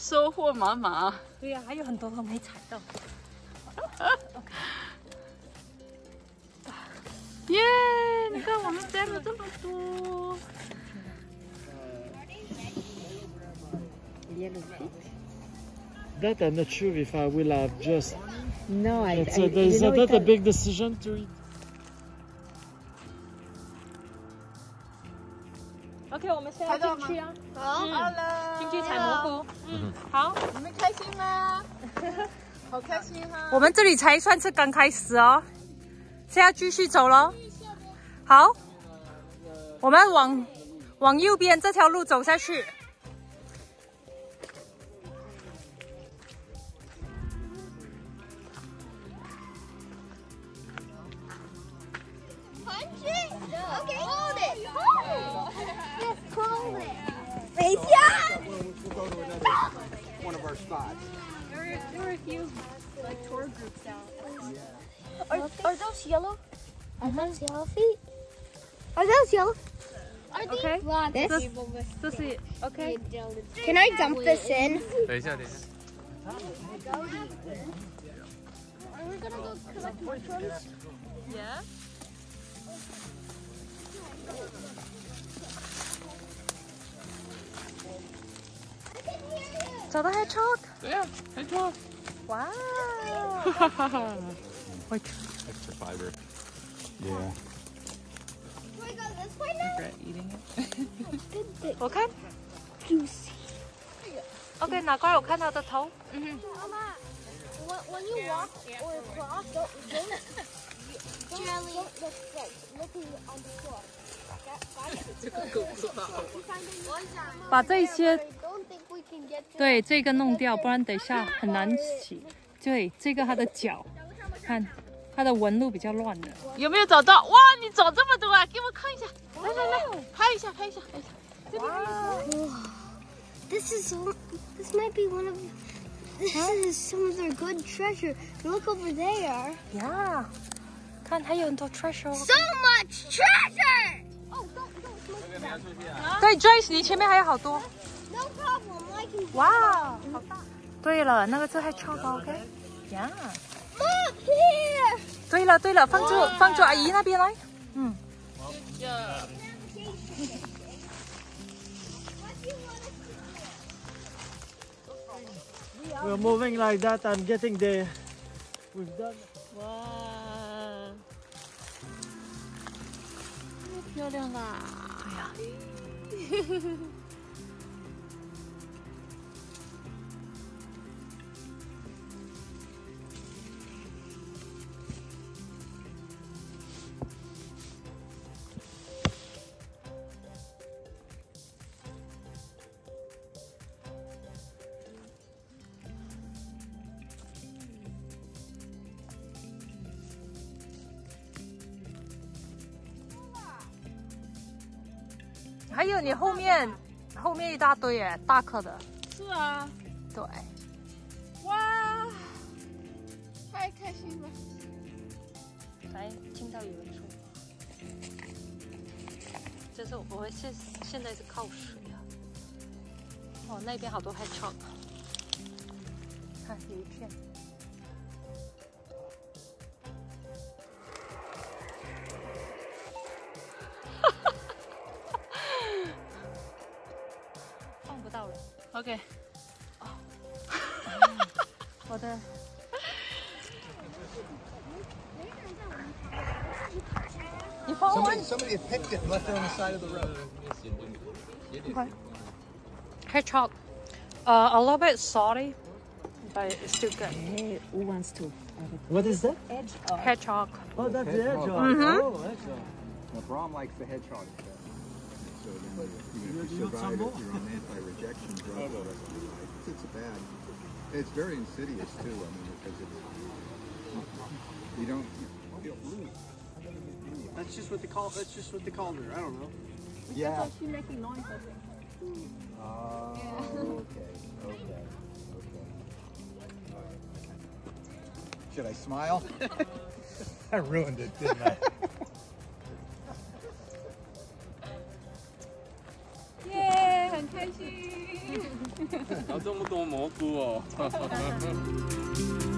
收获满满啊！对呀、还有很多都没踩到。耶！你看我们摘了这么多。That I'm not sure if I will have just. No, I. It's a, is that a big decision to eat? OK，我们现在进去啊，好，好了，进去采蘑菇。嗯，好。你们开心吗？好开心哈！我们这里才算是刚开始哦，现在继续走喽。好，我们往往右边这条路走下去。it? Okay. Hold Let's call it. Let's yeah. We'll, we'll go to another one of our spots. There are, there are a few like tour groups out. Yeah. Are, are those yellow? Are those yellow feet? Are those yellow? Are these okay. This? This is, okay. Can I dump this in? Are we gonna go collect mushrooms? Yeah. Saw the hedgehog? Yeah, hedgehog. Wow. like extra fiber. Yeah. Do I go this way now? Regret eating it. what kind? Juicy. Okay, now go cut out the toe. Mm -hmm. Mama, when you walk or cross, don't, don't don't, don't look like looking on the floor. That- that's- 把这些对这个弄掉，不然等一下很难洗。对，这个它的脚，看它的纹路比较乱的。有没有找到？哇，你找这么多啊！给我看一下，来来来，拍一下，拍一下，拍一下。This is so, this might be one of this is some of their good treasure. Look over there. 呀，看还有很多 treasure。 So much treasure! Oh, don't, don't, don't. 对，Joyce，你前面还有好多。 No problem. I can. 哇，好大。对了，那个是 hedgehog OK。呀， Look here. 对了对了，放住放住阿姨那边来。嗯， We're moving like that. I'm getting there. We've done. 哇， 亮吧？对呀。还有你后面后面一大堆耶，大颗的。是啊，对，哇，太开心了。来听到有人说，就是我们现现在是靠水啊。哦，那边好多 hedgehog，看有一片。了， OK，我的 Somebody, somebody had picked it and left it on the side of the road. hedgehog. Uh, a little bit salty, but it's still good. Who wants to? What is that? Hedgehog. Oh, that's the Hedgehog. hedgehog. Mhm. Oh, hedgehog. Now, Brahm likes the hedgehog. So then, you know, if You you want survive some it, you're on anti-rejection drug or whatever. It's, it's a bad. It's very insidious too. I mean, because it's you don't. That's just what they call. That's just what they called her. I don't know. Yeah. She's making noise, I think. Oh, okay, okay, okay. Should I smile? I ruined it, didn't I? 有这么多蘑菇哦。